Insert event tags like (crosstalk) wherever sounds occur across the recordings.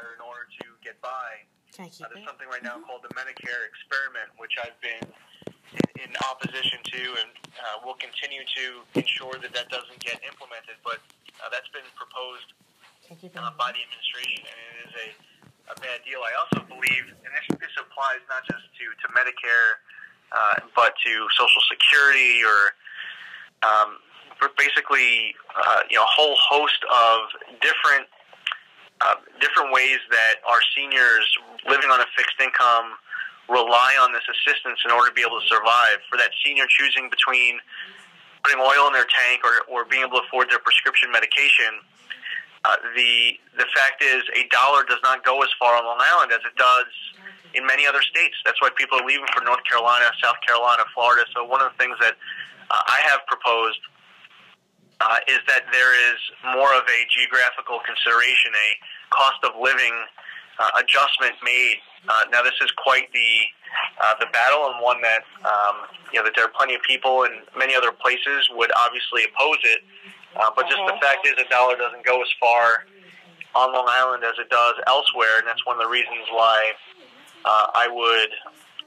in order to get by. Can I keep Uh, there's something right now called the Medicare experiment, which I've been in, in opposition to, and uh, will continue to ensure that that doesn't get implemented. But uh, that's been proposed Can I keep it? uh, by the administration, and it is a, a bad deal. I also believe, and this, this applies not just to, to Medicare, uh, but to Social Security or um, basically, uh, you know, a whole host of different uh, different ways that our seniors living on a fixed income rely on this assistance in order to be able to survive. For that senior choosing between putting oil in their tank or, or being able to afford their prescription medication, uh, the the fact is a dollar does not go as far on Long Island as it does in many other states. That's why people are leaving for North Carolina, South Carolina, Florida. So one of the things that uh, I have proposed uh, is that there is more of a geographical consideration, a cost of living uh, adjustment made. Uh, now, this is quite the uh, the battle, and one that um, you know that there are plenty of people in many other places would obviously oppose it. Uh, but just the fact is, a dollar doesn't go as far on Long Island as it does elsewhere, and that's one of the reasons why uh, I would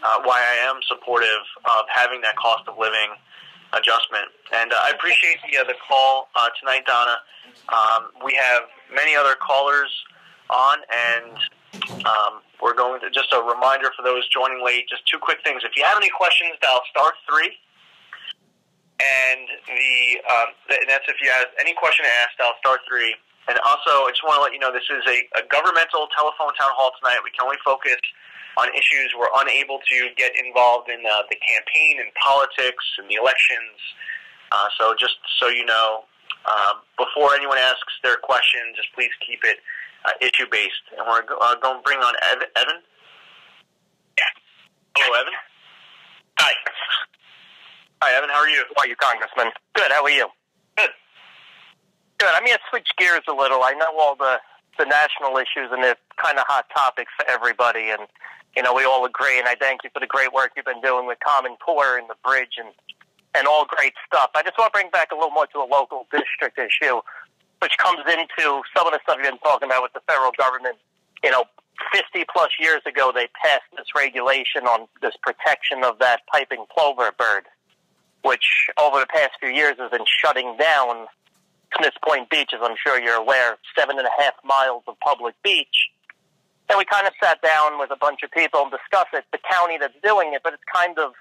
uh, why I am supportive of having that cost of living adjustment. And uh, I appreciate the, uh, the call uh, tonight, Donna. Um, we have many other callers on, and um, we're going to just a reminder for those joining late. Just two quick things. If you have any questions, dial star three. And the um, and that's if you have any question to ask, dial star three. And also, I just want to let you know this is a, a governmental telephone town hall tonight. We can only focus on issues we're unable to get involved in uh, the campaign and politics and the elections. Uh, so just so you know, uh, before anyone asks their question, just please keep it uh, issue based. And we're uh, going to bring on Ev- Evan. Yeah. Hello, Evan. Hi. Hi, Evan. How are you? How are you, Congressman? Good. How are you? Good. Good. I'm going to switch gears a little. I know all the the national issues and they're kind of hot topics for everybody, and you know we all agree. And I thank you for the great work you've been doing with Common Core and the bridge and and all great stuff. I just want to bring back a little more to a local district issue, which comes into some of the stuff you've been talking about with the federal government. You know, 50 plus years ago, they passed this regulation on this protection of that piping plover bird, which over the past few years has been shutting down Smith Point Beach, as I'm sure you're aware, seven and a half miles of public beach. And we kind of sat down with a bunch of people and discussed it. The county that's doing it, but it's kind of,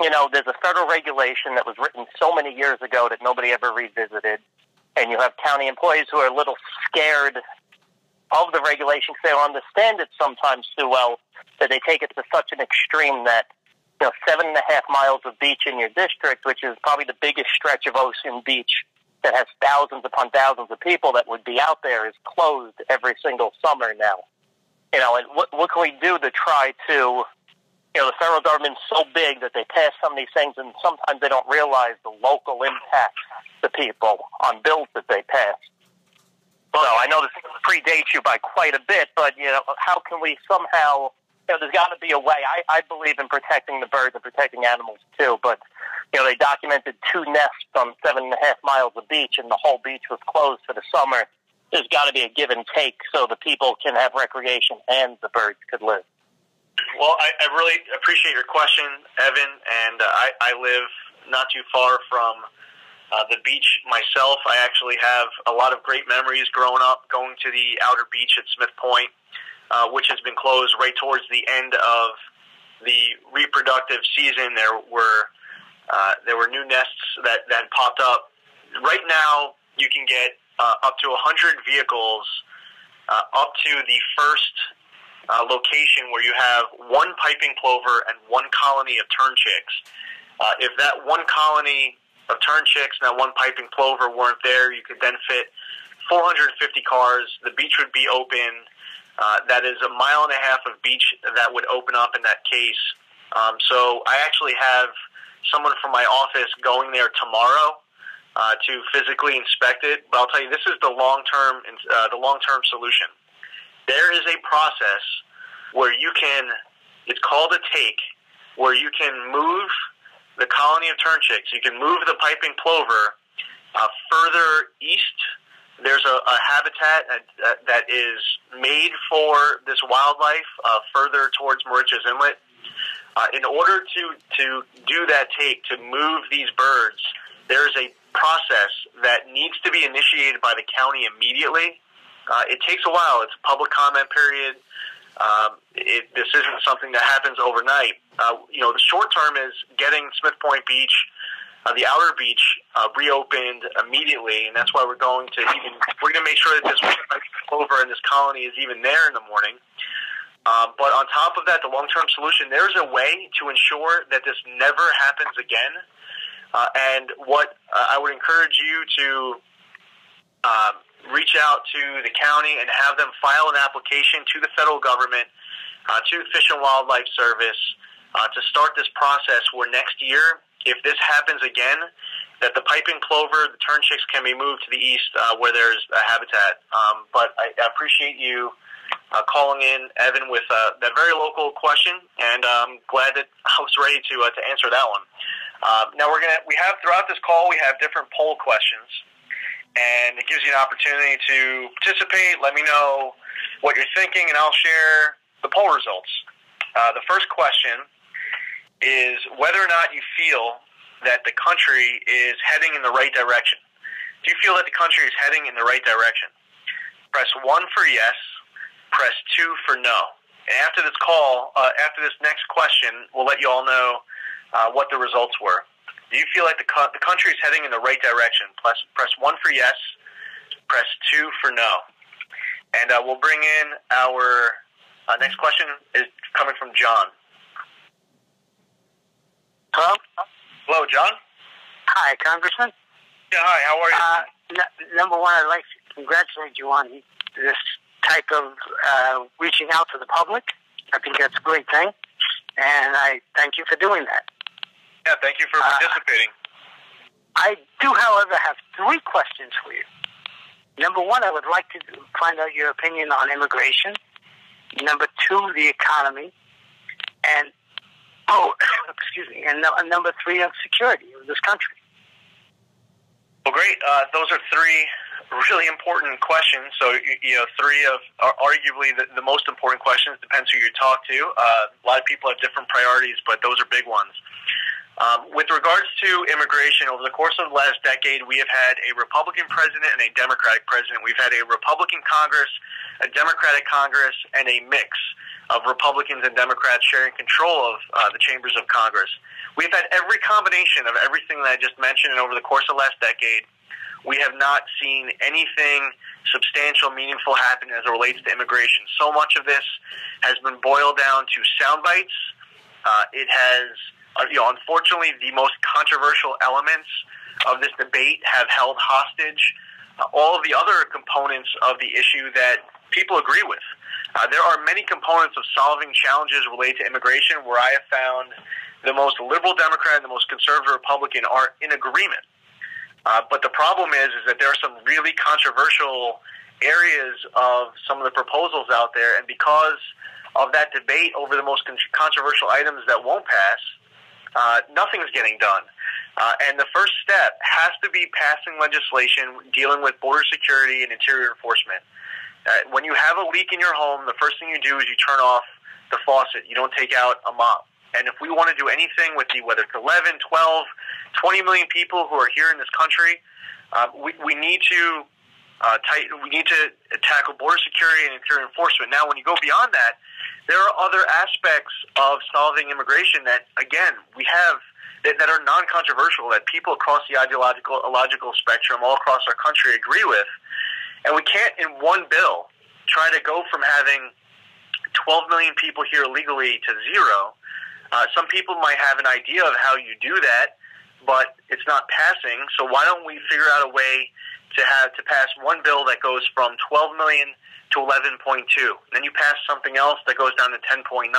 you know, there's a federal regulation that was written so many years ago that nobody ever revisited. And you have county employees who are a little scared of the regulation because they don't understand it sometimes too well, that they take it to such an extreme that, you know, seven and a half miles of beach in your district, which is probably the biggest stretch of ocean beach that has thousands upon thousands of people that would be out there, is closed every single summer now. You know, and what, what can we do to try to you know, the federal government's so big that they pass some of these things, and sometimes they don't realize the local impact to people on bills that they pass. So I know this predates you by quite a bit, but you know, how can we somehow? You know, there's got to be a way. I, I believe in protecting the birds and protecting animals too, but you know, they documented two nests on seven and a half miles of beach, and the whole beach was closed for the summer. There's got to be a give and take so the people can have recreation and the birds could live. Well, I, I really appreciate your question, Evan, and uh, I, I live not too far from uh, the beach myself. I actually have a lot of great memories growing up going to the outer beach at Smith Point, uh, which has been closed right towards the end of the reproductive season. There were uh, there were new nests that, that popped up. Right now, you can get uh, up to 100 vehicles uh, up to the first uh, location where you have one piping plover and one colony of tern chicks. Uh, if that one colony of tern chicks and that one piping plover weren't there, you could then fit 450 cars. The beach would be open. Uh, that is a mile and a half of beach that would open up in that case. Um, so I actually have someone from my office going there tomorrow uh, to physically inspect it. But I'll tell you, this is the long term uh, the long term solution there is a process where you can, it's called a take, where you can move the colony of tern chicks, you can move the piping plover uh, further east there's a, a habitat that, that is made for this wildlife uh, further towards Moriches Inlet. Uh, in order to, to do that take, to move these birds, there's a process that needs to be initiated by the county immediately. Uh, it takes a while. It's a public comment period. Um, it, this isn't something that happens overnight. Uh, you know, the short term is getting Smith Point Beach uh, the outer beach uh, reopened immediately, and that's why we're going to even we're going to make sure that this plover and this colony is even there in the morning. Uh, but on top of that, the long-term solution there's a way to ensure that this never happens again. Uh, and what uh, I would encourage you to um, reach out to the county and have them file an application to the federal government, uh, to Fish and Wildlife Service, uh, to start this process where next year if this happens again, that the piping plover, the tern chicks can be moved to the east uh, where there's a habitat. Um, but I, I appreciate you uh, calling in, Evan, with uh, that very local question, and I'm um, glad that I was ready to uh, to answer that one. Uh, now we're gonna we have throughout this call we have different poll questions, and it gives you an opportunity to participate. Let me know what you're thinking, and I'll share the poll results. Uh, the first question is whether or not you feel that the country is heading in the right direction. Do you feel that the country is heading in the right direction? Press 1 for yes, press 2 for no. And after this call, uh, after this next question, we'll let you all know uh, what the results were. Do you feel like the, co- the country is heading in the right direction? Press, press 1 for yes, press 2 for no. And uh, we'll bring in our uh, next question is coming from John. Hello? Hello, John? Hi, Congressman. Yeah, hi, how are you? Uh, n- number one, I'd like to congratulate you on this type of uh, reaching out to the public. I think that's a great thing, and I thank you for doing that. Yeah, thank you for uh, participating. I do, however, have three questions for you. Number one, I would like to find out your opinion on immigration. Number two, the economy. And Oh, (coughs) excuse me. And, uh, number three, of security of this country. Well, great. Uh, those are three really important questions. So, you know, three of arguably the, the most important questions. Depends who you talk to. Uh, a lot of people have different priorities, but those are big ones. Um, with regards to immigration, over the course of the last decade, we have had a Republican president and a Democratic president. We've had a Republican Congress, a Democratic Congress, and a mix of Republicans and Democrats sharing control of uh, the chambers of Congress. We've had every combination of everything that I just mentioned, and over the course of the last decade, we have not seen anything substantial, meaningful happen as it relates to immigration. So much of this has been boiled down to sound bites. Uh, it has, uh, you know, unfortunately, the most controversial elements of this debate have held hostage uh, all of the other components of the issue that people agree with. Uh, there are many components of solving challenges related to immigration where I have found the most liberal Democrat and the most conservative Republican are in agreement. Uh, but the problem is, is that there are some really controversial areas of some of the proposals out there, and because of that debate over the most con- controversial items that won't pass, uh, nothing's getting done. Uh, and the first step has to be passing legislation dealing with border security and interior enforcement. Uh, when you have a leak in your home, the first thing you do is you turn off the faucet. You don't take out a mop. And if we want to do anything with the, whether it's 11, 12, 20 million people who are here in this country, uh, we, we need to uh, tight, we need to tackle border security and interior enforcement. Now, when you go beyond that, there are other aspects of solving immigration that, again, we have that, that are non-controversial that people across the ideological, ideological spectrum all across our country agree with. And we can't, in one bill, try to go from having 12 million people here illegally to zero. Uh, some people might have an idea of how you do that, but it's not passing. So why don't we figure out a way to have to pass one bill that goes from 12 million to 11.2? Then you pass something else that goes down to 10.9.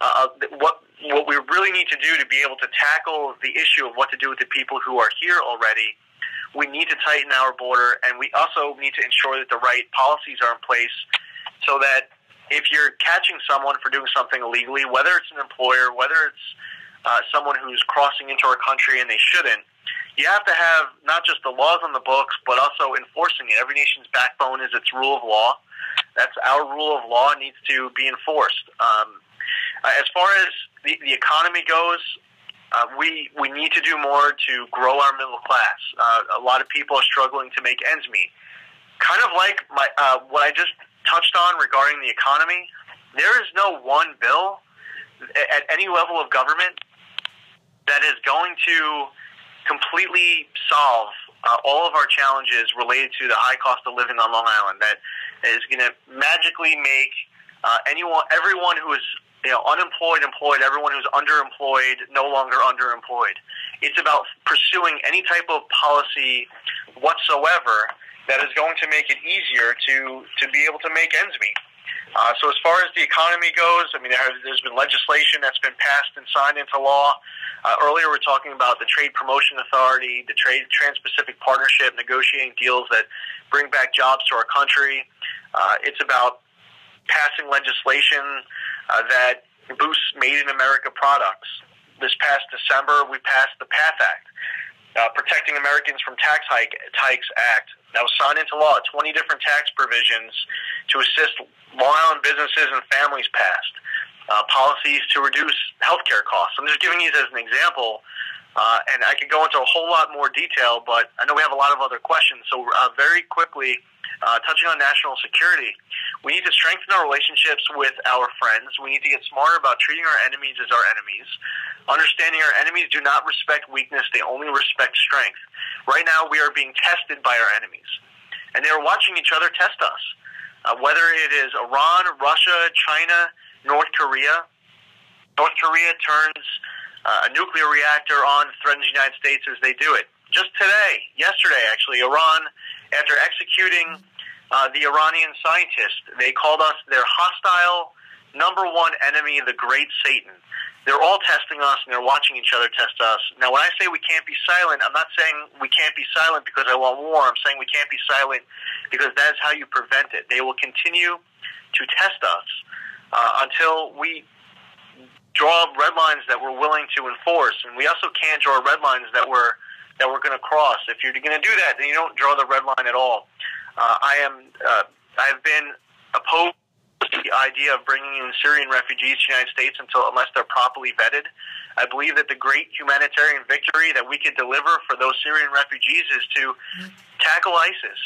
Uh, what what we really need to do to be able to tackle the issue of what to do with the people who are here already we need to tighten our border, and we also need to ensure that the right policies are in place so that if you're catching someone for doing something illegally, whether it's an employer, whether it's uh, someone who's crossing into our country and they shouldn't, you have to have not just the laws on the books, but also enforcing it. Every nation's backbone is its rule of law. That's our rule of law needs to be enforced. Um, as far as the, the economy goes, uh, we we need to do more to grow our middle class. Uh, a lot of people are struggling to make ends meet. Kind of like my uh, what I just touched on regarding the economy. There is no one bill at any level of government that is going to completely solve uh, all of our challenges related to the high cost of living on Long Island. That is going to magically make uh, anyone, everyone who is you know, unemployed, employed, everyone who's underemployed, no longer underemployed. It's about pursuing any type of policy whatsoever that is going to make it easier to, to be able to make ends meet. Uh, so as far as the economy goes, I mean, there has, there's been legislation that's been passed and signed into law. Uh, earlier, we are talking about the Trade Promotion Authority, the Trade Trans-Pacific Partnership, negotiating deals that bring back jobs to our country. Uh, it's about passing legislation uh, that boosts Made in America products. This past December, we passed the PATH Act, uh, Protecting Americans from Tax Hike, Hikes Act, that was signed into law. 20 different tax provisions to assist Long Island businesses and families passed. Uh, policies to reduce healthcare costs. I'm just giving these as an example, uh, and I could go into a whole lot more detail, but I know we have a lot of other questions. So, uh, very quickly, uh, touching on national security, we need to strengthen our relationships with our friends. We need to get smarter about treating our enemies as our enemies. Understanding our enemies do not respect weakness, they only respect strength. Right now, we are being tested by our enemies, and they are watching each other test us. Uh, whether it is Iran, Russia, China, North Korea, North Korea turns uh, a nuclear reactor on, threatens the United States as they do it. Just today, yesterday actually, Iran, after executing uh, the Iranian scientists. They called us their hostile number one enemy, the great Satan. They're all testing us and they're watching each other test us. Now, when I say we can't be silent, I'm not saying we can't be silent because I want war. I'm saying we can't be silent because that is how you prevent it. They will continue to test us uh, until we draw red lines that we're willing to enforce, and we also can't draw red lines that we're that we're going to cross. If you're going to do that, then you don't draw the red line at all. Uh, I am. Uh, I have been opposed to the idea of bringing in Syrian refugees to the United States until unless they're properly vetted. I believe that the great humanitarian victory that we could deliver for those Syrian refugees is to tackle ISIS,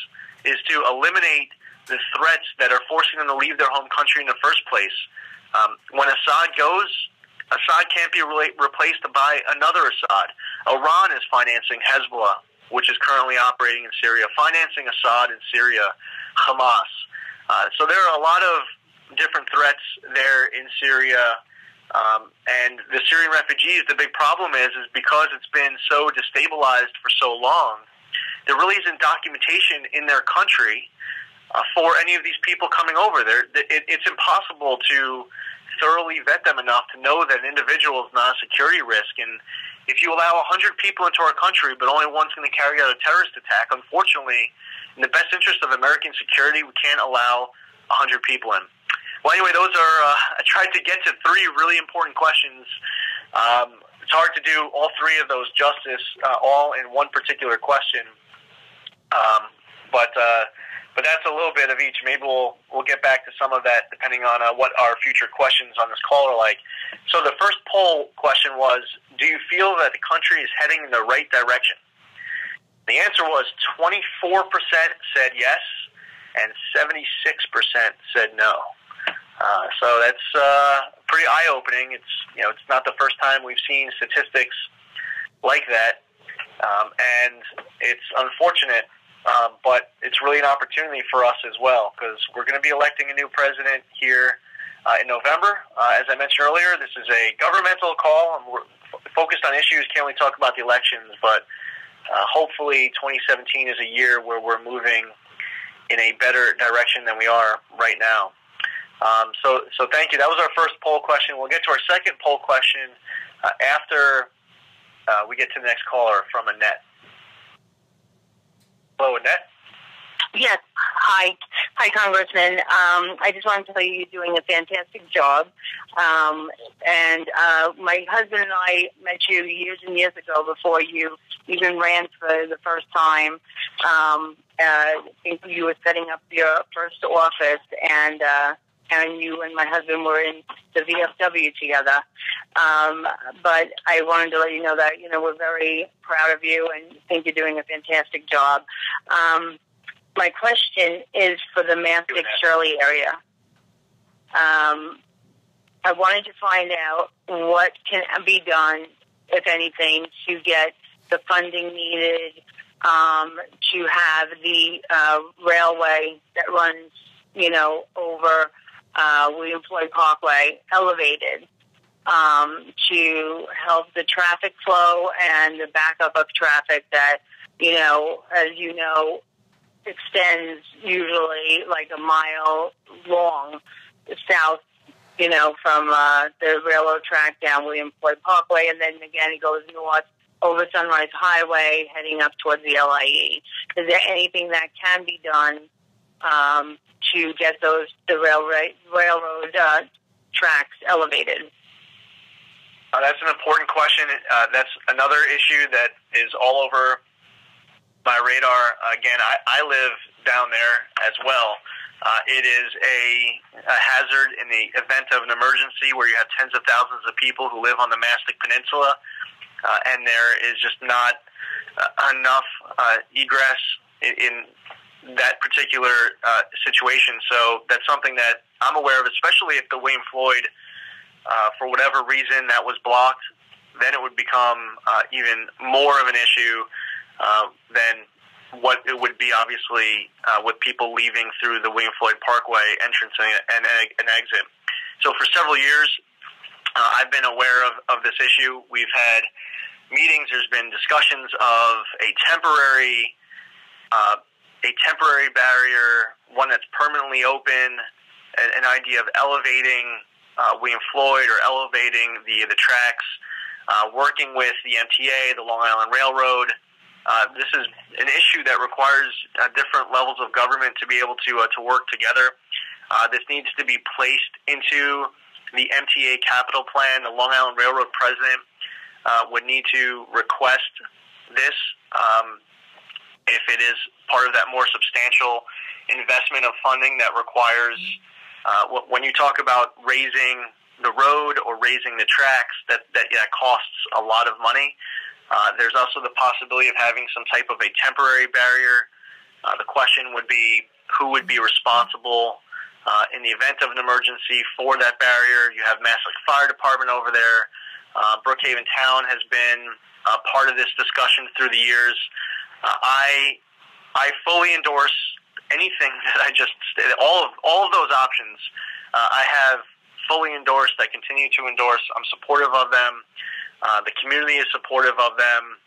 is to eliminate the threats that are forcing them to leave their home country in the first place. Um, when Assad goes, Assad can't be re- replaced by another Assad. Iran is financing Hezbollah which is currently operating in Syria, financing Assad in Syria, Hamas. Uh, so there are a lot of different threats there in Syria. Um, and the Syrian refugees, the big problem is, is because it's been so destabilized for so long, there really isn't documentation in their country uh, for any of these people coming over. There, it, it's impossible to thoroughly vet them enough to know that an individual is not a security risk. And if you allow 100 people into our country, but only one's going to carry out a terrorist attack, unfortunately, in the best interest of American security, we can't allow 100 people in. Well, anyway, those are, uh, (laughs) I tried to get to three really important questions. Um, it's hard to do all three of those justice, uh, all in one particular question. Um, but, uh, but that's a little bit of each. Maybe we'll we'll get back to some of that depending on uh, what our future questions on this call are like. So the first poll question was, do you feel that the country is heading in the right direction? The answer was 24% said yes, and 76% said no. Uh, so that's uh, pretty eye-opening. It's you know it's not the first time we've seen statistics like that, um, and it's unfortunate um, but it's really an opportunity for us as well because we're going to be electing a new president here uh, in November. Uh, as I mentioned earlier, this is a governmental call, and we're f- focused on issues. Can't talk about the elections, but uh, hopefully 2017 is a year where we're moving in a better direction than we are right now. Um, so, so thank you. That was our first poll question. We'll get to our second poll question uh, after uh, we get to the next caller from Annette. Hello, Annette. Yes. Hi. Hi, Congressman. Um, I just wanted to tell you you're doing a fantastic job. Um, and uh, my husband and I met you years and years ago before you even ran for the first time. Um, uh, I think you were setting up your first office, and uh, and you and my husband were in the VFW together. Um, but I wanted to let you know that you know we're very proud of you and think you're doing a fantastic job. Um, my question is for the Mastic Shirley area. Um, I wanted to find out what can be done, if anything, to get the funding needed um, to have the uh, railway that runs, you know, over uh, William Floyd Parkway elevated um, to help the traffic flow and the backup of traffic that, you know, as you know, extends usually like a mile long south, you know, from uh, the railroad track down William Floyd Parkway, and then again it goes north over Sunrise Highway, heading up towards the LIE. Is there anything that can be done um, to get those the railroad railroad uh, tracks elevated? Uh, that's an important question. Uh, that's another issue that is all over my radar. Again, I, I live down there as well. Uh, it is a, a hazard in the event of an emergency where you have tens of thousands of people who live on the Mastic Peninsula, uh, and there is just not uh, enough uh, egress in, in that particular uh, situation. So that's something that I'm aware of, especially if the William Floyd, uh, for whatever reason, that was blocked. Then it would become uh, even more of an issue uh, than what it would be, obviously, uh, with people leaving through the William Floyd Parkway entrance and, exit. So for several years, uh, I've been aware of, of this issue. We've had meetings. There's been discussions of a temporary, uh, a temporary barrier, one that's permanently open, an, idea of elevating uh, William Floyd or elevating the the tracks, uh, working with the MTA, the Long Island Railroad, uh, this is an issue that requires uh, different levels of government to be able to uh, to work together. Uh, this needs to be placed into the MTA capital plan. The Long Island Railroad president uh, would need to request this um, if it is part of that more substantial investment of funding that requires. Uh, when you talk about raising the road or raising the tracks, that that, that costs a lot of money. Uh, there's also the possibility of having some type of a temporary barrier. Uh, the question would be who would be responsible uh, in the event of an emergency for that barrier. You have Mastic Fire Department over there. Uh, Brookhaven Town has been uh, part of this discussion through the years. Uh, I I fully endorse anything (laughs) that I just all of all of those options. Uh, I have fully endorsed. I continue to endorse. I'm supportive of them. Uh, the community is supportive of them.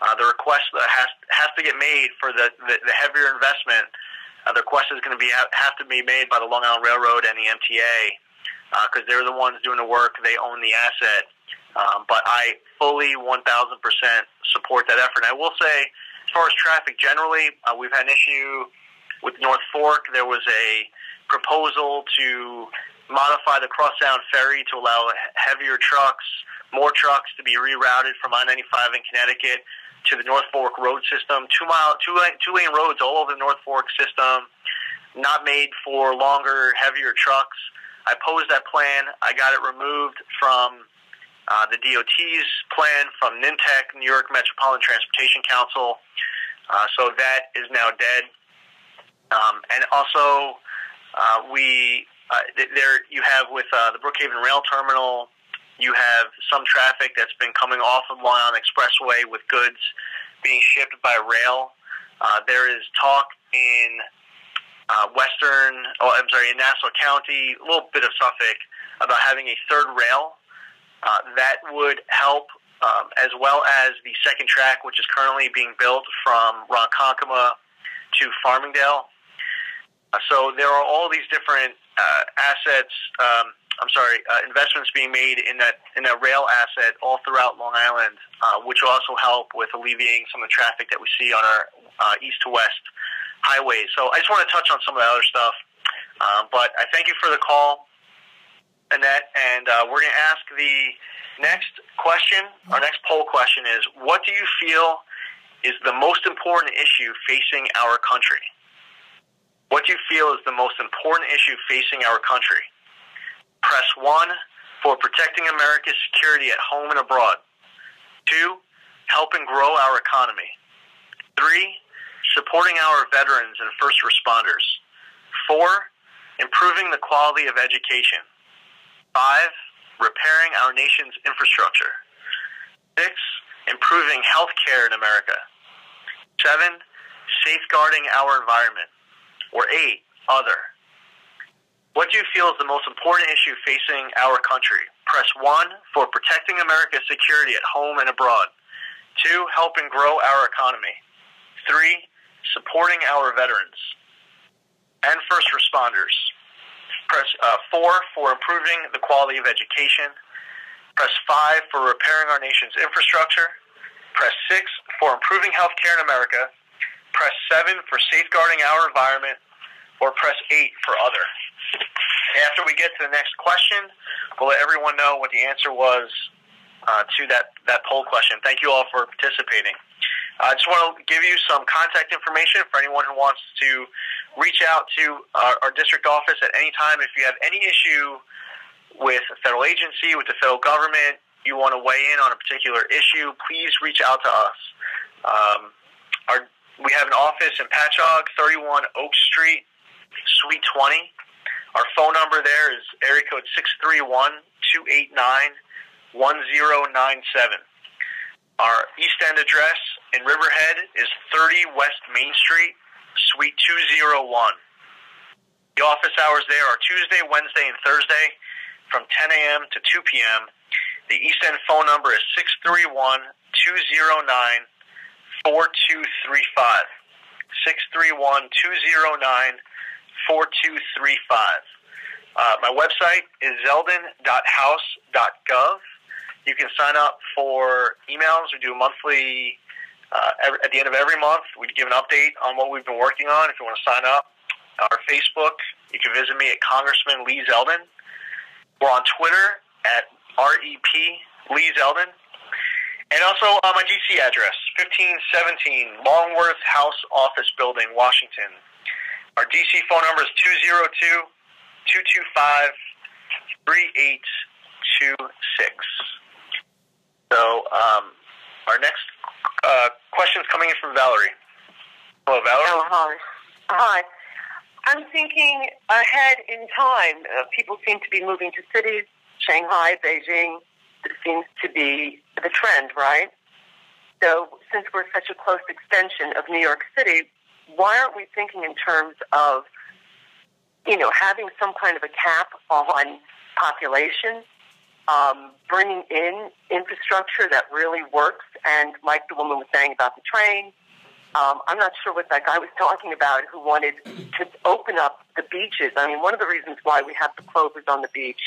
Uh, the request that has has to get made for the the, the heavier investment. Uh, the request is going to be have to be made by the Long Island Railroad and the MTA because uh, they're the ones doing the work. They own the asset. Um, but I fully 1,000% support that effort. And I will say, as far as traffic generally, uh, we've had an issue with North Fork. There was a proposal to modify the Cross Sound Ferry to allow heavier trucks more trucks to be rerouted from I-95 in Connecticut to the North Fork road system. Two mile, two lane, two lane roads all over the North Fork system, not made for longer, heavier trucks. I posed that plan. I got it removed from uh, the DOT's plan from NYMTC, New York Metropolitan Transportation Council. Uh, so that is now dead. Um, and also, uh, we uh, there you have with uh, the Brookhaven Rail Terminal you have some traffic that's been coming off of Long Island Expressway with goods being shipped by rail. There is talk in Western, oh, I'm sorry, in Nassau County, a little bit of Suffolk, about having a third rail. Uh, that would help, um, as well as the second track, which is currently being built from Ronkonkoma to Farmingdale. Uh, so there are all these different uh, assets. Um, I'm sorry, uh, investments being made in that in that rail asset all throughout Long Island, uh, which will also help with alleviating some of the traffic that we see on our uh, east to west highways. So I just want to touch on some of the other stuff. Um, but I thank you for the call, Annette, and uh, we're going to ask the next question. Our next poll question is: What do you feel is the most important issue facing our country? What do you feel is the most important issue facing our country? Press one for protecting America's security at home and abroad. Two, helping grow our economy. Three, supporting our veterans and first responders. Four, improving the quality of education. Five, repairing our nation's infrastructure. Six, improving health care in America. Seven, safeguarding our environment. Or eight, other. What do you feel is the most important issue facing our country? Press 1 for protecting America's security at home and abroad. 2. Helping grow our economy. 3. Supporting our veterans and first responders. Press uh, 4 for improving the quality of education. Press 5 for repairing our nation's infrastructure. Press 6 for improving health care in America. Press 7 for safeguarding our environment. Or press 8 for other. After we get to the next question, we'll let everyone know what the answer was uh, to that, that poll question. Thank you all for participating. I just want to give you some contact information for anyone who wants to reach out to our, our district office at any time. If you have any issue with a federal agency, with the federal government, you want to weigh in on a particular issue, please reach out to us. Um, our, we have an office in Patchogue, 31 Oak Street, Suite 20. Our phone number there is area code 631-289-1097. Our East End address in Riverhead is 30 West Main Street, Suite 201. The office hours there are Tuesday, Wednesday, and Thursday from 10 a.m. to 2 p.m. The East End phone number is 631 209 4235. 631 209 4235. Uh, my website is zeldin.house.gov. You can sign up for emails. We do monthly, uh, every, at the end of every month, we give an update on what we've been working on. If you want to sign up, our Facebook, you can visit me at Congressman Lee Zeldin. We're on Twitter at REP Lee Zeldin. And also on my DC address, 1517 Longworth House Office Building, Washington, our DC phone number is 202 225 3826. So, um, our next uh, question is coming in from Valerie. Hello, Valerie. Oh, hi. Hi. I'm thinking ahead in time. Uh, people seem to be moving to cities, Shanghai, Beijing. This seems to be the trend, right? So, since we're such a close extension of New York City, why aren't we thinking in terms of, you know, having some kind of a cap on population, um, bringing in infrastructure that really works, and like the woman was saying about the train, um, I'm not sure what that guy was talking about who wanted to open up the beaches. I mean, one of the reasons why we have the plovers on the beach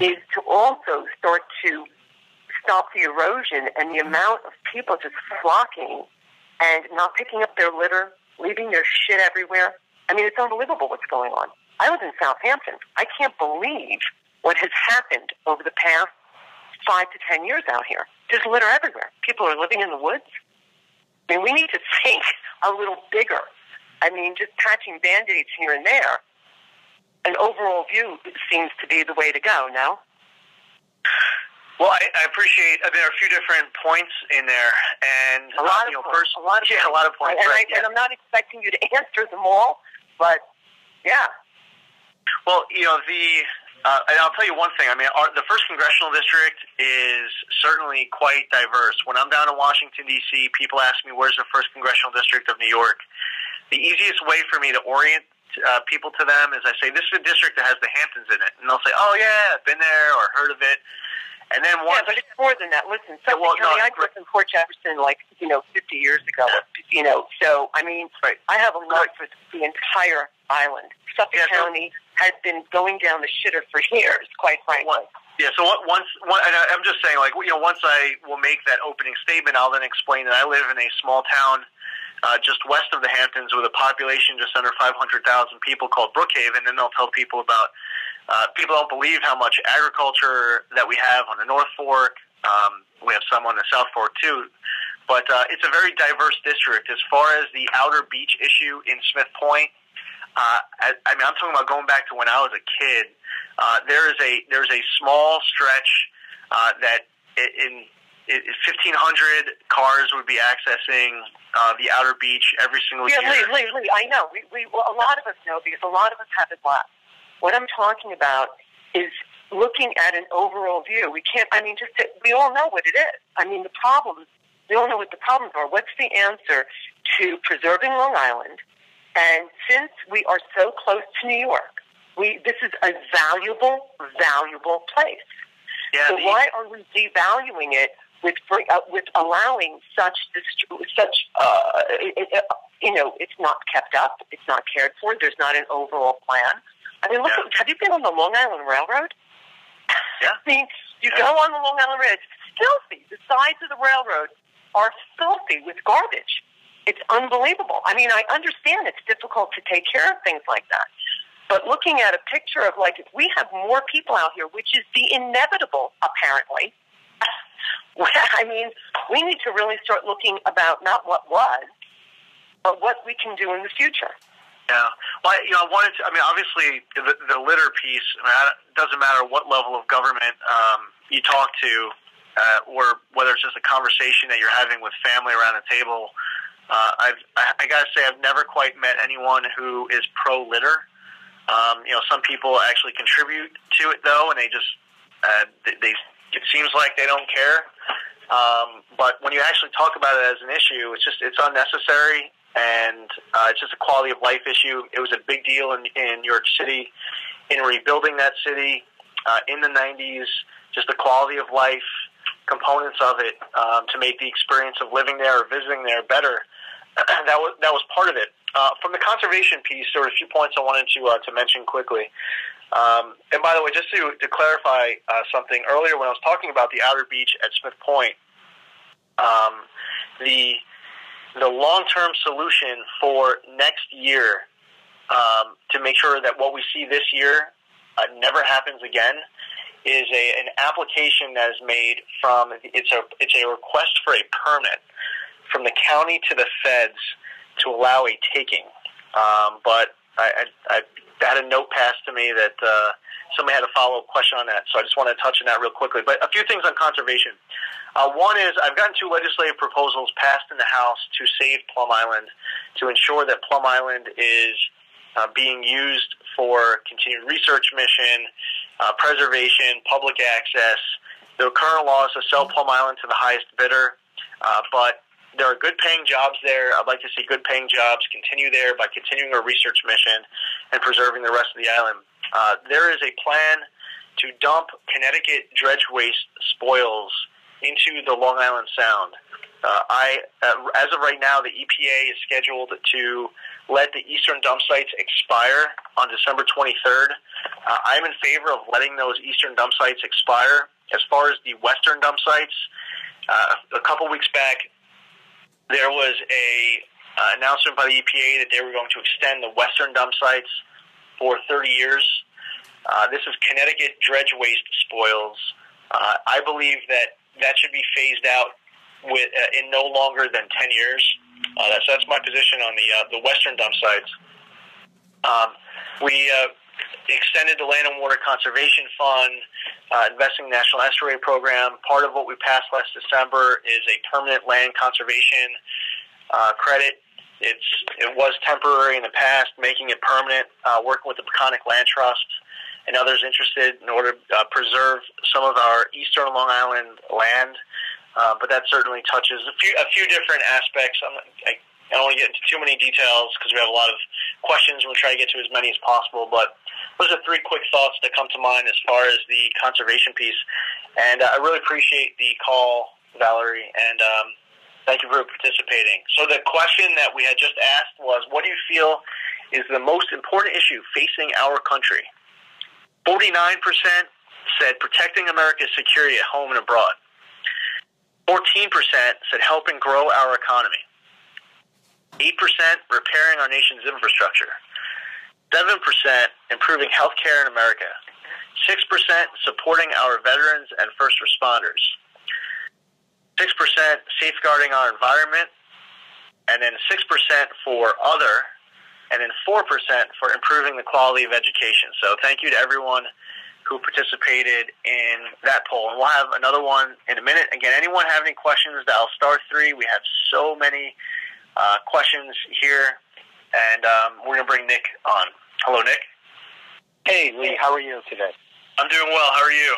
is to also start to stop the erosion and the amount of people just flocking and not picking up their litter, leaving their shit everywhere. I mean, it's unbelievable what's going on. I live in Southampton. I can't believe what has happened over the past five to ten years out here. There's litter everywhere. People are living in the woods. I mean, we need to (laughs) think a little bigger. I mean, just patching band-aids here and there, an overall view seems to be the way to go, no? Well, I, I appreciate. Uh, there are a few different points in there, and a lot uh, you of know, points, first, a lot of yeah, points. a lot of points. And, right, I, yeah. and I'm not expecting you to (laughs) answer them all, but yeah. Well, you know the. Uh, and I'll tell you one thing. I mean, our, the first congressional district is certainly quite diverse. When I'm down in Washington D.C., people ask me, "Where's the first congressional district of New York?" The easiest way for me to orient uh, people to them is I say, "This is a district that has the Hamptons in it," and they'll say, "Oh yeah, I've been there or heard of it." And then once, Yeah, but it's more than that. Listen, Suffolk well, no, I grew up in Port Jefferson like, you know, 50 years ago. You know, so, I mean, Right. I have a love for the entire island. Suffolk Yeah, County has been going down the shitter for (laughs) years, quite frankly. Yeah, so what, once, one, and I, I'm just saying, like, you know, once I will make that opening statement, I'll then explain that I live in a small town uh, just west of the Hamptons with a population just under 500,000 people called Brookhaven. And then they'll tell people about, uh, people don't believe how much agriculture that we have on the North Fork. Um, we have some on the South Fork too. But uh, it's a very diverse district. As far as the outer beach issue in Smith Point, uh, I, I mean, I'm talking about going back to when I was a kid. Uh, there is a there's a small stretch uh, that in, in 1,500 cars would be accessing uh, the outer beach every single yeah, year. Lee, Lee, Lee, I know. We, we, well, a lot of us know because a lot of us have it left. What I'm talking about is looking at an overall view. We can't, I mean, just, to, we all know what it is. I mean, the problems, we all know what the problems are. What's the answer to preserving Long Island? And since we are so close to New York, we, this is a valuable, valuable place. Yeah, so the- why are we devaluing it with uh, with allowing such dist- such uh, it, it, you know it's not kept up, it's not cared for. There's not an overall plan. I mean, look, Yeah. have you been on the Long Island Railroad? Yeah. (laughs) I mean, you Yeah. go on the Long Island Railroad, it's filthy. The sides of the railroad are filthy with garbage. It's unbelievable. I mean, I understand it's difficult to take care of things like that. But looking at a picture of like if we have more people out here, which is the inevitable apparently, (laughs) I mean, we need to really start looking about not what was, but what we can do in the future. Yeah. Well, I- you know, I wanted to. I mean, obviously, the, the litter piece. I mean, it doesn't matter what level of government um, you talk to, uh, or whether it's just a conversation that you're having with family around the table. Uh, I've, I, I gotta say, I've never quite met anyone who is pro litter. Um, you know, some people actually contribute to it though, and they just uh, they, they. It seems like they don't care. Um, but when you actually talk about it as an issue, it's just it's unnecessary and uh, it's just a quality of life issue. It was a big deal in, in New York City in rebuilding that city uh, in the 90s, just the quality of life components of it um, to make the experience of living there or visiting there better. (clears throat) that was that was part of it. Uh, from the conservation piece, there were a few points I wanted to uh, to mention quickly. Um, and by the way, just to, to clarify uh, something earlier, when I was talking about the outer beach at Smith Point, um, the the long term solution for next year um, to make sure that what we see this year uh, never happens again is a, an application that is made from it's a it's a request for a permit from the county to the feds to allow a taking. Um, but I, I, I had a note passed to me that uh, somebody had a follow up question on that, so I just want to touch on that real quickly. But a few things on conservation. Uh, one is I've gotten two legislative proposals passed in the House to save Plum Island, to ensure that Plum Island is uh, being used for continued research mission, uh, preservation, public access. The current law is to sell Plum Island to the highest bidder, uh, but there are good paying jobs there. I'd like to see good paying jobs continue there by continuing our research mission and preserving the rest of the island. Uh, there is a plan to dump Connecticut dredge waste spoils into the Long Island Sound. Uh, I, uh, as of right now, the EPA is scheduled to let the eastern dump sites expire on December 23rd. Uh, I'm in favor of letting those eastern dump sites expire. As far as the western dump sites, uh, a couple weeks back, there was a uh, announcement by the EPA that they were going to extend the western dump sites for 30 years. Uh, this is Connecticut dredge waste spoils. Uh, I believe that that should be phased out with uh, in no longer than 10 years. Uh, that's that's my position on the uh, the western dump sites. Um, we uh, extended the Land and Water Conservation Fund, uh, investing National Estuary Program. Part of what we passed last December is a permanent land conservation uh, credit. It's it was temporary in the past, making it permanent. Uh, working with the Peconic Land Trust and others interested in order to uh, preserve some of our eastern Long Island land. Uh, but that certainly touches a few a few different aspects. I'm, I, I don't want to get into too many details because we have a lot of questions. And we'll try to get to as many as possible. But those are three quick thoughts that come to mind as far as the conservation piece. And uh, I really appreciate the call, Valerie, and um, thank you for participating. So the question that we had just asked was, what do you feel is the most important issue facing our country? 49% said protecting America's security at home and abroad. 14% said helping grow our economy. 8% repairing our nation's infrastructure, 7% improving healthcare in America, 6% supporting our veterans and first responders, 6% safeguarding our environment, and then 6% for other, and then 4% for improving the quality of education. So thank you to everyone who participated in that poll. And we'll have another one in a minute. Again, anyone have any questions, dial star three. We have so many uh, questions here, and um, we're going to bring Nick on. Hello, Nick. Hey, Lee, how are you today? I'm doing well. How are you?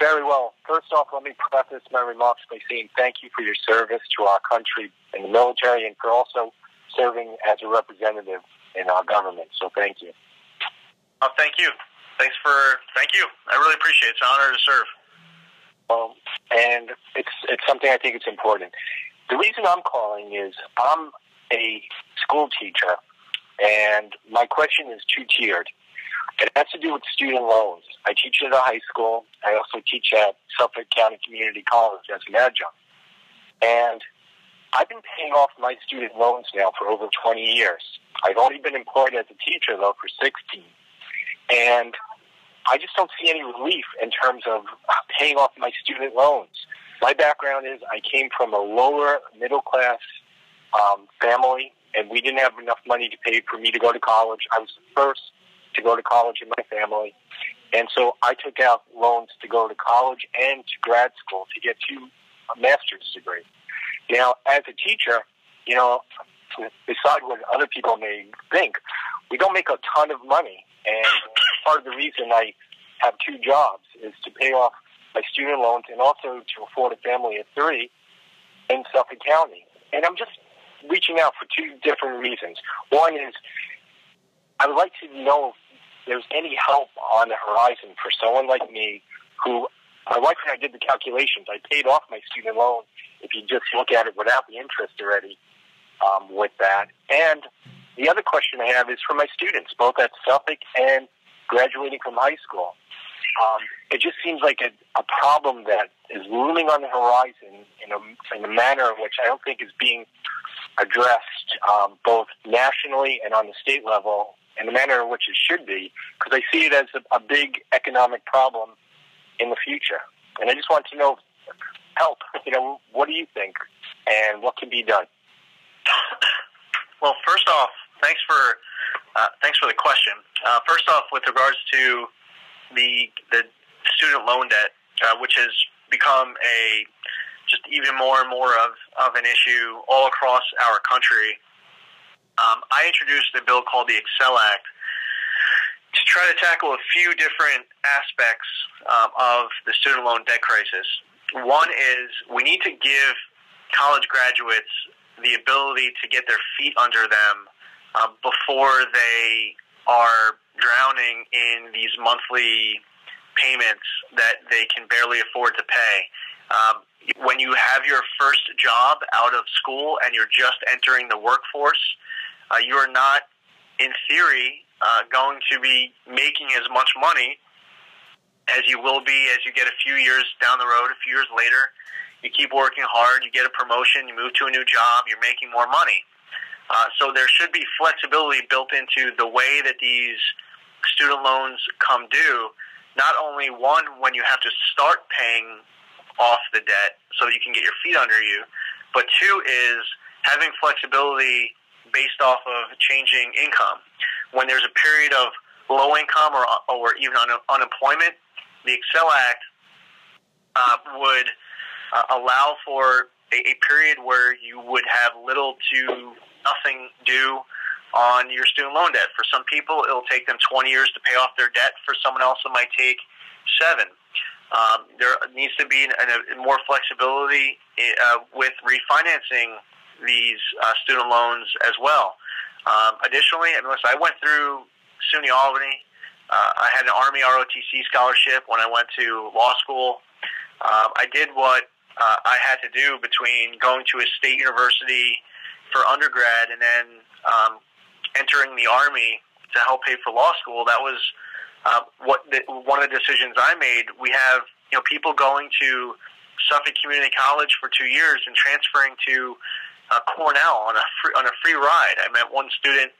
Very well. First off, let me preface my remarks by saying thank you for your service to our country in the military and for also serving as a representative in our government. So thank you. Oh, thank you. Thanks for thank you. I really appreciate it. It's an honor to serve. Um, and it's it's something I think it's important. The reason I'm calling is I'm a school teacher, and my question is two tiered. It has to do with student loans. I teach at a high school. I also teach at Suffolk County Community College as an adjunct. And I've been paying off my student loans now for over 20 years. I've only been employed as a teacher, though, for 16. And I just don't see any relief in terms of paying off my student loans. My background is I came from a lower middle class um, family, and we didn't have enough money to pay for me to go to college. I was the first to go to college in my family. And so I took out loans to go to college and to grad school to get two a master's degree. Now, as a teacher, you know, beside what other people may think, we don't make a ton of money. And part of the reason I have two jobs is to pay off my student loans and also to afford a family of three in Suffolk County. And I'm just reaching out for two different reasons. One is I would like to know if there's any help on the horizon for someone like me who my wife and I did the calculations. I paid off my student loan if you just look at it without the interest already um, with that. And the other question I have is for my students, both at Suffolk and graduating from high school. Um, it just seems like a, a problem that is looming on the horizon in a, in a manner in which I don't think is being addressed um, both nationally and on the state level in the manner in which it should be, because I see it as a, a big economic problem in the future. And I just want to know help. (laughs) You know, what do you think, and what can be done? Well, first off, thanks for uh, thanks for the question. Uh, first off, with regards to the the student loan debt, uh, which has become a just even more and more of, of an issue all across our country. Um, I introduced a bill called the Excel Act to try to tackle a few different aspects um, of the student loan debt crisis. One is we need to give college graduates the ability to get their feet under them uh, before they are drowning in these monthly payments that they can barely afford to pay. Um, when you have your first job out of school and you're just entering the workforce, uh, you are not, in theory, uh, going to be making as much money as you will be as you get a few years down the road, a few years later. You keep working hard, you get a promotion, you move to a new job, you're making more money. Uh, so there should be flexibility built into the way that these student loans come due. Not only one, when you have to start paying off the debt so you can get your feet under you, but two is having flexibility based off of changing income. When there's a period of low income or, or even un- unemployment, the Excel Act uh, would uh, allow for a, a period where you would have little to nothing due on your student loan debt. For some people, it'll take them 20 years to pay off their debt. For someone else, it might take seven. Um, there needs to be an, a, more flexibility uh, with refinancing these uh, student loans as well. Um, additionally, I mean, listen, I went through SUNY Albany. Uh, I had an Army ROTC scholarship when I went to law school. Um, I did what uh, I had to do between going to a state university for undergrad and then um, entering the Army to help pay for law school. That was uh, what the, one of the decisions I made. We have you know people going to Suffolk Community College for two years and transferring to uh, Cornell on a free, on a free ride. I met one student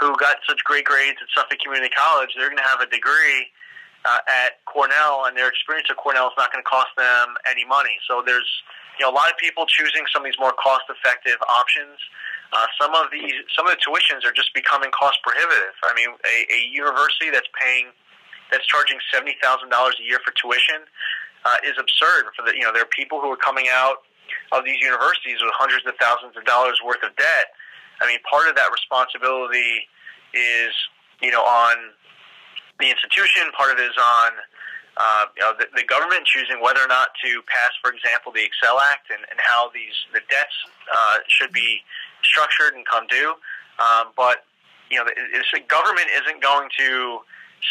who got such great grades at Suffolk Community College. They're going to have a degree uh, at Cornell, and their experience at Cornell is not going to cost them any money. So there's you know a lot of people choosing some of these more cost-effective options. Uh, some of these some of the tuitions are just becoming cost prohibitive. I mean, a, a university that's paying that's charging seventy thousand dollars a year for tuition uh, is absurd. For the you know there are people who are coming out of these universities with hundreds of thousands of dollars worth of debt. I mean, part of that responsibility is you know on the institution. Part of it is on uh, you know, the, the government choosing whether or not to pass, for example, the Excel Act and, and how these the debts uh, should be structured and come due. Um, but you know, it's, the government isn't going to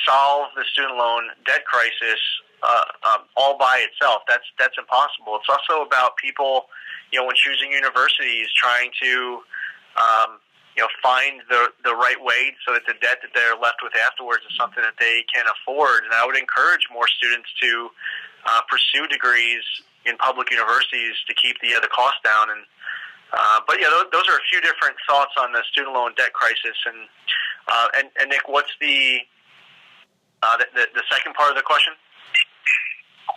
solve the student loan debt crisis uh, um, all by itself. That's that's impossible. It's also about people, you know, when choosing universities, trying to um, you know, find the the right way so that the debt that they're left with afterwards is something that they can afford. And I would encourage more students to uh, pursue degrees in public universities to keep the uh, the cost down. And uh, but yeah, those, those are a few different thoughts on the student loan debt crisis. And uh, and, and Nick, what's the, uh, the, the the second part of the question?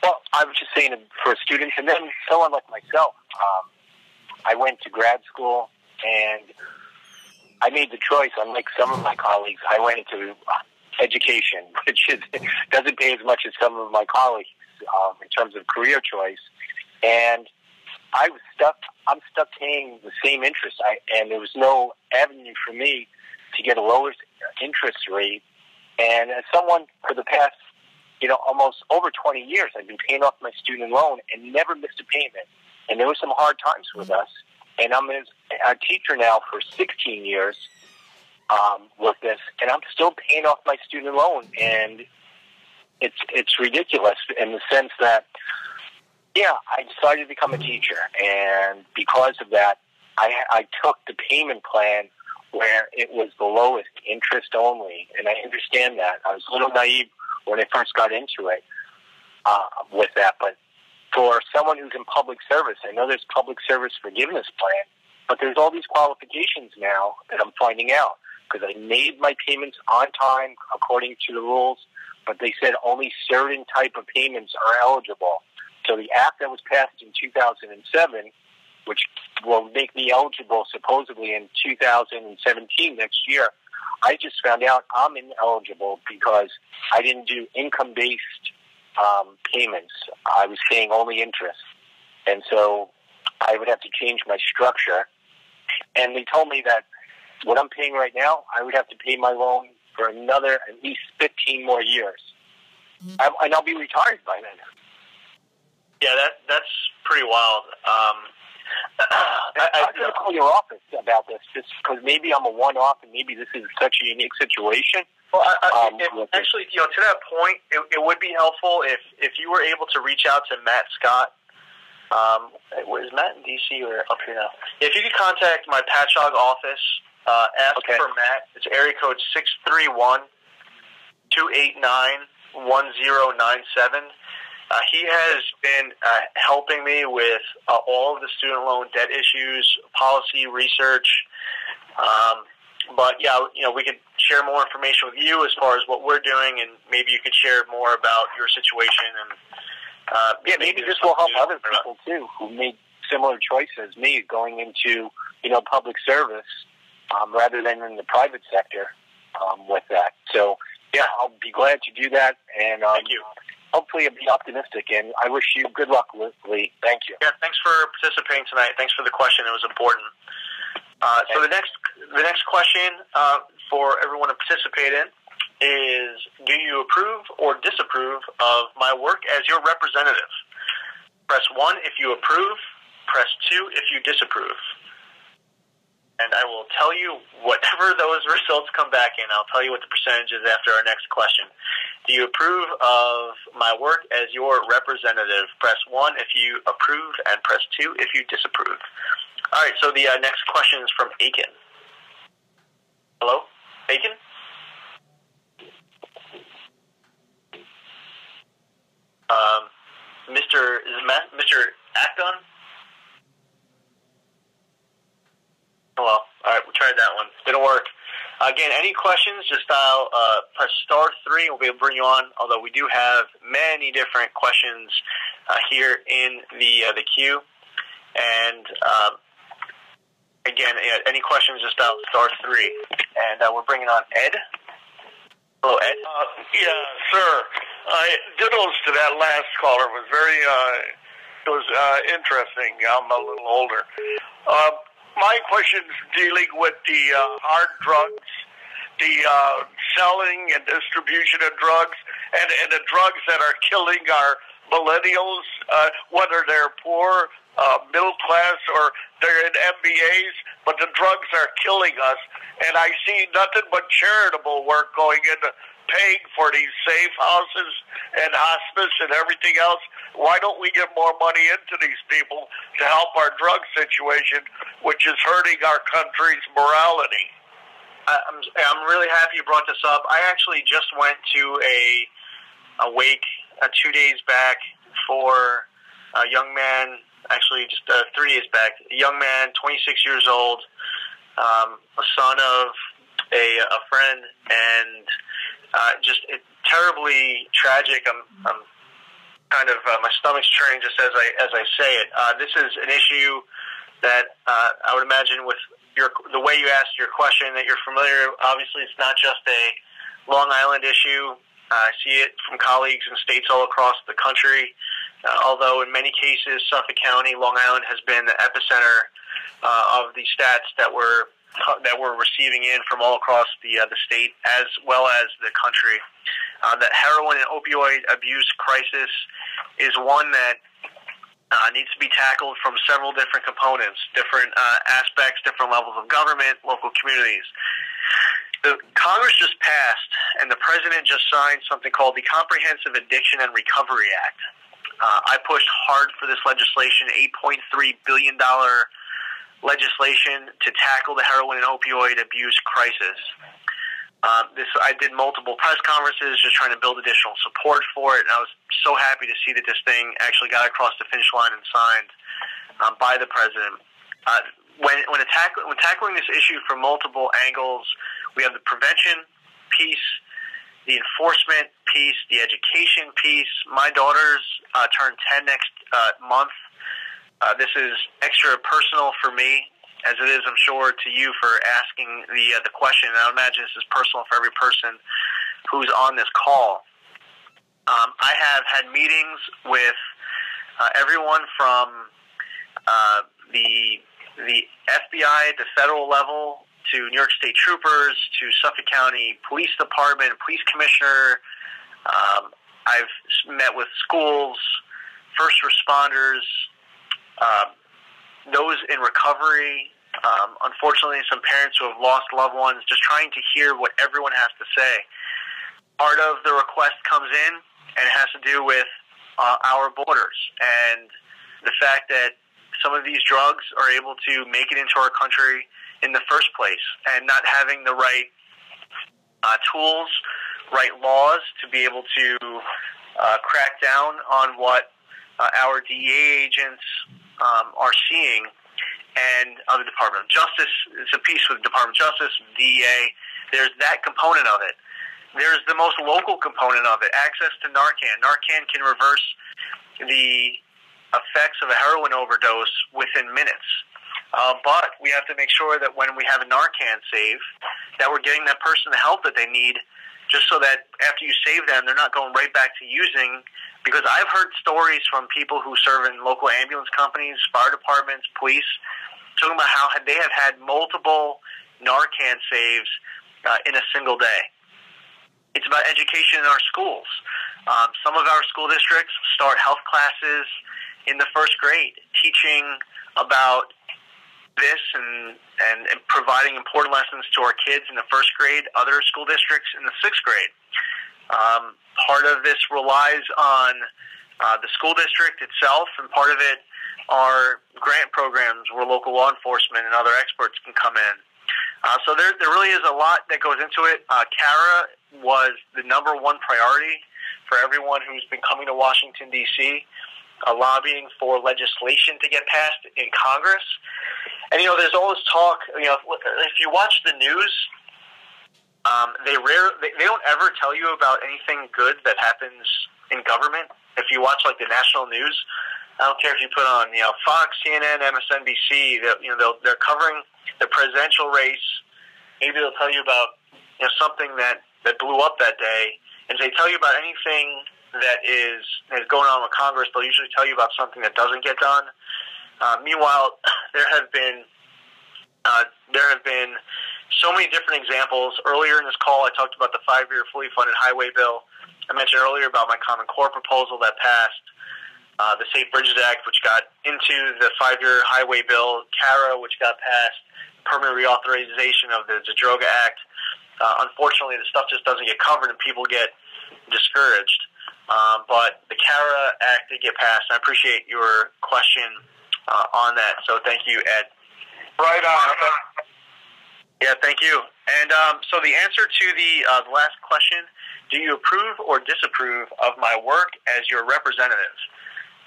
Well, I was just saying for students, and then someone like myself, um, I went to grad school and I made the choice, unlike some of my colleagues, I went into education, (laughs) which is, doesn't pay as much as some of my colleagues um, in terms of career choice. And I was stuck, I'm stuck paying the same interest. I, and there was no avenue for me to get a lower interest rate. And as someone for the past, you know, almost over 20 years, I've been paying off my student loan and never missed a payment. And there were some hard times with us and I'm a, a teacher now for 16 years um, with this, and I'm still paying off my student loan, and it's it's ridiculous in the sense that, yeah, I decided to become a teacher, and because of that, I, I took the payment plan where it was the lowest interest only, and I understand that. I was a little naive when I first got into it uh, with that, but for someone who's in public service. I know there's public service forgiveness plan, but there's all these qualifications now that I'm finding out because I made my payments on time according to the rules, but they said only certain type of payments are eligible. So the act that was passed in 2007, which will make me eligible supposedly in 2017 next year, I just found out I'm ineligible because I didn't do income-based um, payments. I was paying only interest. And so I would have to change my structure. And they told me that what I'm paying right now, I would have to pay my loan for another at least 15 more years. Mm-hmm. I, and I'll be retired by then. Yeah, that that's pretty wild. Um, (clears throat) I, I, I'm going to call your office about this just because maybe I'm a one-off and maybe this is such a unique situation. Well, I, I, um, it, actually, you know, to that point, it, it would be helpful if if you were able to reach out to Matt Scott. Um, is Matt in DC or up here now? If you could contact my Patchogue office, uh, ask okay. for Matt. It's area code six three one two eight nine one zero nine seven. Uh, he has been uh, helping me with uh, all of the student loan debt issues, policy research. Um, but yeah, you know, we could share more information with you as far as what we're doing, and maybe you could share more about your situation. And uh, yeah, maybe, this will help other people too who made similar choices. Me going into you know public service um, rather than in the private sector um, with that. So yeah, I'll be glad to do that. And um, thank you. Hopefully, I'll be optimistic, and I wish you good luck, Lee. Thank you. Yeah, thanks for participating tonight. Thanks for the question; it was important. Uh, so the next the next question uh, for everyone to participate in is: Do you approve or disapprove of my work as your representative? Press one if you approve. Press two if you disapprove. And I will tell you whatever (laughs) those results come back in. I'll tell you what the percentage is after our next question. Do you approve of my work as your representative? Press one if you approve, and press two if you disapprove. All right, so the uh, next question is from Aiken. Hello, Aiken? Um, Mr. Is Mr. Acton? Hello. All right, we tried that one. Didn't work. Again, any questions, just dial, uh, press star three. We'll be able to bring you on, although we do have many different questions uh, here in the, uh, the queue. And um, again, yeah, any questions, just dial star three. And uh, we're bringing on Ed. Hello, Ed. Uh, yeah, sir. I dittos to that last caller. Was very, uh, it was uh, interesting. I'm a little older. Uh, my question's dealing with the uh, hard drugs, the uh, selling and distribution of drugs, and, and the drugs that are killing our millennials, uh, whether they're poor, uh, middle class, or they're in MBAs, but the drugs are killing us. And I see nothing but charitable work going into paying for these safe houses and hospice and everything else. Why don't we get more money into these people to help our drug situation, which is hurting our country's morality? I'm I'm really happy you brought this up. I actually just went to a a wake uh, two days back for a young man. Actually, just uh, three days back, a young man, 26 years old, um, a son of a a friend, and uh, just terribly tragic. I'm I'm kind of uh, my stomach's churning just as I as I say it. Uh, this is an issue that uh, I would imagine with your the way you asked your question that you're familiar. Obviously, it's not just a Long Island issue. Uh, I see it from colleagues in states all across the country. Uh, although in many cases, Suffolk County, Long Island has been the epicenter uh, of the stats that we're that we're receiving in from all across the uh, the state as well as the country. Uh, the heroin and opioid abuse crisis is one that uh, needs to be tackled from several different components, different uh, aspects, different levels of government, local communities. The Congress just passed, and the President just signed something called the Comprehensive Addiction and Recovery Act. Uh, I pushed hard for this legislation, $8.3 billion legislation to tackle the heroin and opioid abuse crisis. Um, this I did multiple press conferences, just trying to build additional support for it, and I was so happy to see that this thing actually got across the finish line and signed um, by the president. Uh, when when, attack, when tackling this issue from multiple angles, we have the prevention piece, the enforcement piece, the education piece. My daughters uh, turn ten next uh, month. Uh, this is extra personal for me as it is, I'm sure, to you for asking the uh, the question. And I imagine this is personal for every person who's on this call. Um, I have had meetings with uh, everyone from uh, the the FBI the federal level to New York State troopers to Suffolk County Police Department, police commissioner. Um, I've met with schools, first responders, um, those in recovery, um, unfortunately, some parents who have lost loved ones, just trying to hear what everyone has to say. Part of the request comes in and it has to do with uh, our borders and the fact that some of these drugs are able to make it into our country in the first place and not having the right uh, tools, right laws to be able to uh, crack down on what uh, our DEA agents um, are seeing and other Department of Justice. It's a piece with Department of Justice, DEA. There's that component of it. There's the most local component of it, access to Narcan. Narcan can reverse the effects of a heroin overdose within minutes. Uh, but we have to make sure that when we have a Narcan save, that we're getting that person the help that they need, just so that after you save them, they're not going right back to using. Because I've heard stories from people who serve in local ambulance companies, fire departments, police, talking about how they have had multiple Narcan saves uh, in a single day. It's about education in our schools. Um, some of our school districts start health classes in the first grade, teaching about this and, and, and providing important lessons to our kids in the first grade, other school districts in the sixth grade. Um, part of this relies on uh, the school district itself, and part of it are grant programs where local law enforcement and other experts can come in. Uh, so there, there really is a lot that goes into it. Uh, CARA was the number one priority for everyone who's been coming to Washington, D.C., uh, lobbying for legislation to get passed in Congress. And, you know, there's all this talk, you know, if you watch the news, Um, they rare they, they don't ever tell you about anything good that happens in government. If you watch like the national news, I don't care if you put on you know Fox, CNN, MSNBC. You know they'll, they're covering the presidential race. Maybe they'll tell you about you know something that that blew up that day. And if they tell you about anything that is going on with Congress, they'll usually tell you about something that doesn't get done. Uh, meanwhile, (clears throat) there have been uh, there have been so many different examples. Earlier in this call, I talked about the five-year fully funded highway bill. I mentioned earlier about my Common Core proposal that passed, uh, the Safe Bridges Act, which got into the five-year highway bill, CARA, which got passed, permanent reauthorization of the Zadroga Act. Uh, unfortunately, the stuff just doesn't get covered, and people get discouraged. Um, but the CARA Act did get passed, and I appreciate your question uh, on that. So thank you, Ed. Right on. Yeah, thank you. And um, so the answer to the, uh, the last question, do you approve or disapprove of my work as your representative?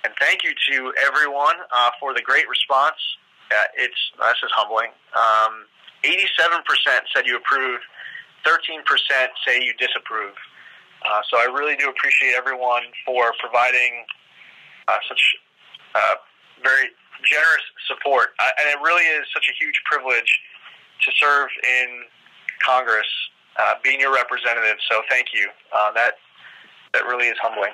And thank you to everyone uh, for the great response. Uh, it's this is humbling. Um, 87% said you approve, 13% say you disapprove. Uh, so I really do appreciate everyone for providing uh, such uh, very generous support. I, and it really is such a huge privilege to serve in Congress, uh, being your representative. So thank you. Uh, that that really is humbling.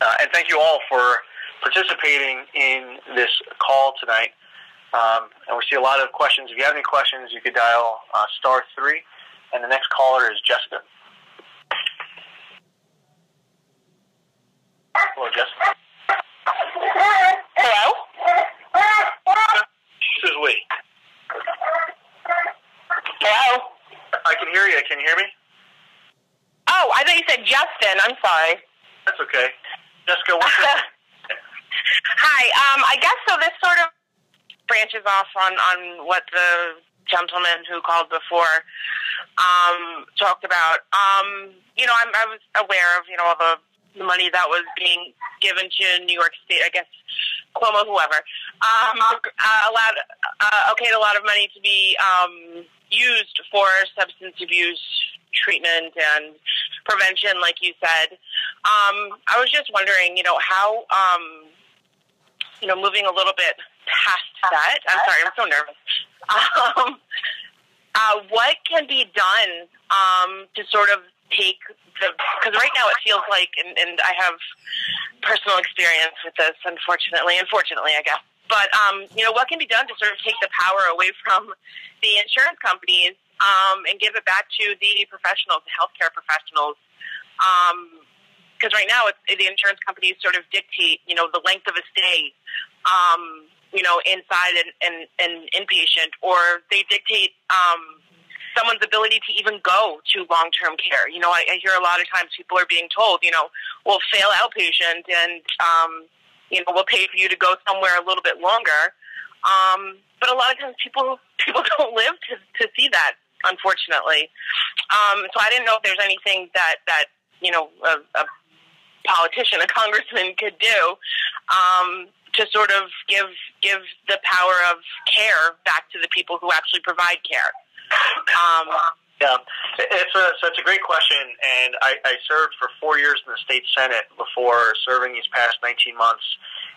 And thank you all for participating in this call tonight. Um, and we see a lot of questions. If you have any questions, you could dial star three. And the next caller is Jessica. Hello? This is Lee. Hello? I can hear you. Can you hear me? Oh, I thought you said Justin. I'm sorry. That's okay. Jessica, what's. (laughs) Hi. Um, I guess so. This sort of branches off on on what the gentleman who called before um, talked about. Um, you know, I'm, I was aware of you know all the the money that was being given to New York State, I guess Cuomo, whoever, um, uh, allowed uh, okayed a lot of money to be um, used for substance abuse treatment and prevention, like you said. Um, I was just wondering, you know, how, um, you know, moving a little bit past that. I'm sorry, I'm so nervous. (laughs) Um, uh, what can be done um, to sort of take the because right now it feels like, and, and I have personal experience with this, unfortunately, unfortunately, I guess. But um, you know, what can be done to sort of take the power away from the insurance companies um, and give it back to the professionals, the healthcare professionals? Because right now, it's, the insurance companies sort of dictate, you know, the length of a stay. Um, you know, inside an, an, an inpatient, or they dictate um, someone's ability to even go to long term care. You know, I, I hear a lot of times people are being told, you know, we'll fail outpatient and, um, you know, we'll pay for you to go somewhere a little bit longer. Um, but a lot of times people (laughs) people don't live to, to see that, unfortunately. Um, so I didn't know if there's anything that, that you know, a, a politician, (laughs) a congressman could do um, to sort of give give the power of care back to the people who actually provide care. Um, Yeah, it's a so it's a great question, and I, I served for four years in the state senate before serving these past 19 months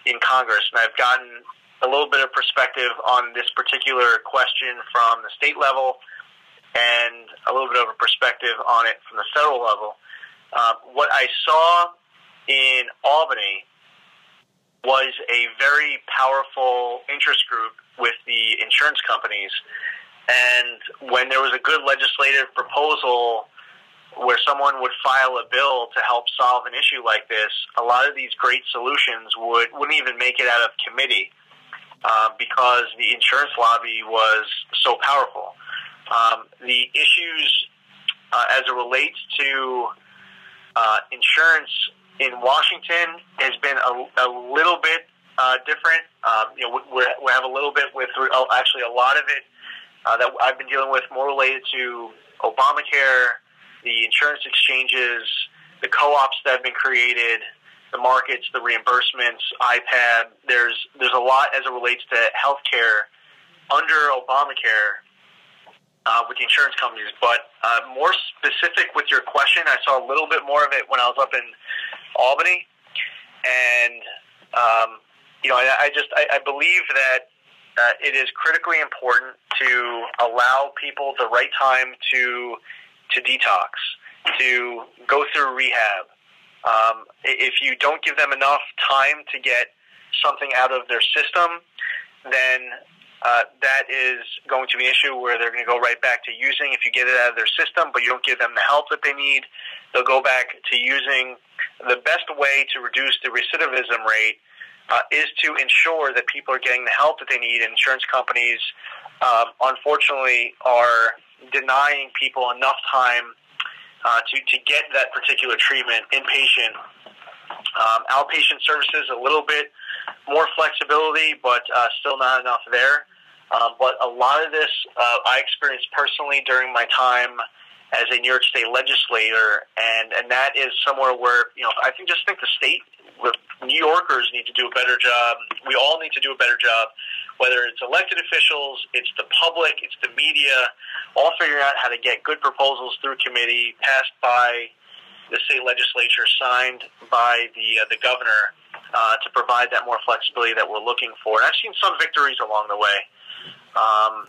in Congress, and I've gotten a little bit of perspective on this particular question from the state level, and a little bit of a perspective on it from the federal level. Uh, what I saw in Albany was a very powerful interest group with the insurance companies. And when there was a good legislative proposal where someone would file a bill to help solve an issue like this, a lot of these great solutions would wouldn't even make it out of committee uh, because the insurance lobby was so powerful. Um, the issues uh, as it relates to uh, insurance in Washington has been a, a little bit uh, different. Um, you know, we, we have a little bit with oh, actually a lot of it uh, that I've been dealing with more related to Obamacare, the insurance exchanges, the co-ops that have been created, the markets, the reimbursements, IPAB. There's there's a lot as it relates to healthcare under Obamacare uh, with the insurance companies. But uh, more specific with your question, I saw a little bit more of it when I was up in Albany, and um, you know, I, I just I, I believe that uh, it is critically important to allow people the right time to to detox, to go through rehab. Um, if you don't give them enough time to get something out of their system, then uh, that is going to be an issue where they're going to go right back to using. If you get it out of their system, but you don't give them the help that they need, they'll go back to using. The best way to reduce the recidivism rate uh, is to ensure that people are getting the help that they need. And insurance companies, um, unfortunately, are denying people enough time uh, to, to get that particular treatment inpatient. Um, outpatient services, a little bit more flexibility, but uh, still not enough there. Um, but a lot of this uh, I experienced personally during my time as a New York State legislator, and and that is somewhere where you know I think just think the state with New Yorkers need to do a better job. We all need to do a better job, whether it's elected officials, it's the public, it's the media, all figuring out how to get good proposals through committee, passed by the state legislature, signed by the uh, the governor uh, to provide that more flexibility that we're looking for. And I've seen some victories along the way. Um,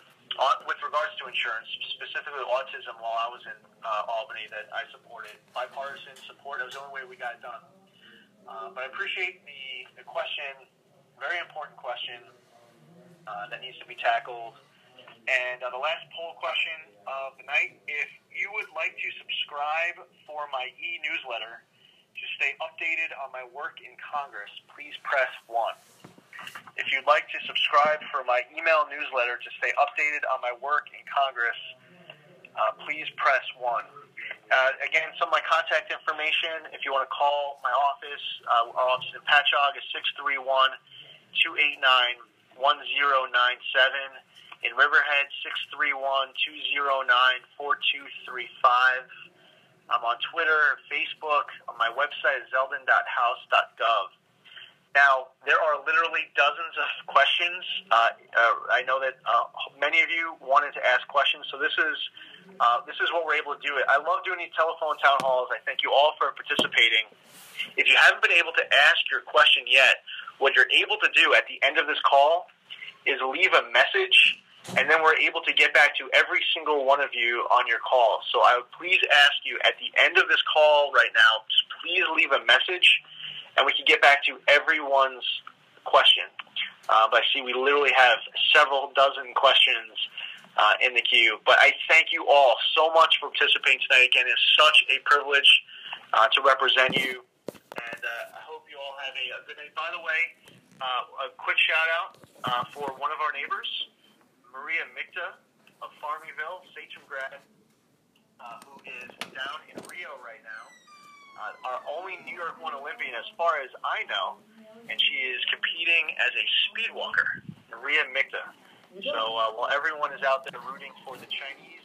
with regards to insurance, specifically autism, while I was in uh, Albany, that I supported bipartisan support. That was the only way we got it done. Uh, but I appreciate the, the question, very important question uh, that needs to be tackled. And uh, the last poll question of the night: If you would like to subscribe for my e-newsletter to stay updated on my work in Congress, please press one. If you'd like to subscribe for my email newsletter to stay updated on my work in Congress, uh, please press 1. Uh, again, some of my contact information, if you want to call my office, uh, our office in Patchogue is 631 289 1097. In Riverhead, 631 209 4235. I'm on Twitter, Facebook. On my website is zeldin.house.gov. Now, there are literally dozens of questions. Uh, uh, I know that uh, many of you wanted to ask questions, so this is uh, this is what we're able to do. I love doing these telephone town halls. I thank you all for participating. If you haven't been able to ask your question yet, what you're able to do at the end of this call is leave a message, and then we're able to get back to every single one of you on your call. So I would please ask you at the end of this call right now, please leave a message and we can get back to everyone's question. Uh, but I see we literally have several dozen questions uh, in the queue. But I thank you all so much for participating tonight. Again, it's such a privilege uh, to represent you, and uh, I hope you all have a, good night. By the way, uh, a quick shout out uh, for one of our neighbors, Maria Michta of Farmingville, Sachem grad, who is down in Rio right now uh, our only New York One Olympian, as far as I know, and she is competing as a speed walker, Maria Michta. So uh, while everyone is out there rooting for the Chinese